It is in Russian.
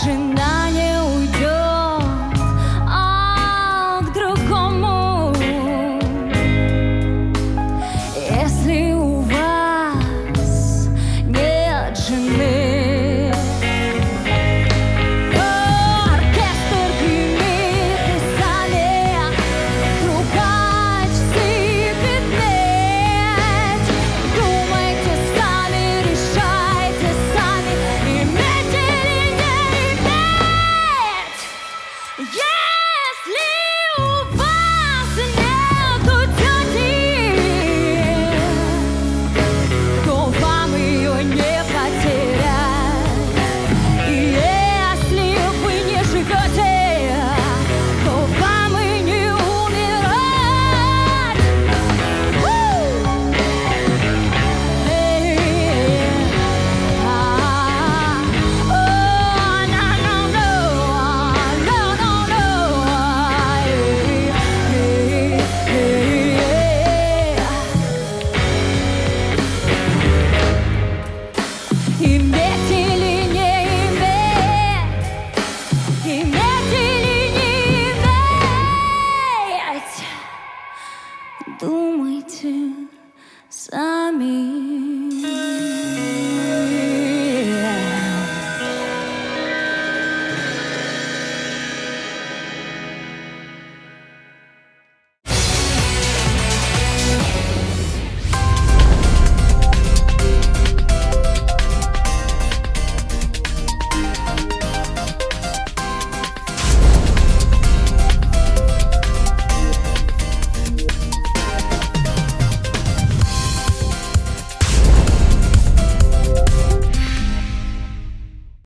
Тишина. Иметь не иметь, иметь не иметь, думайте сами.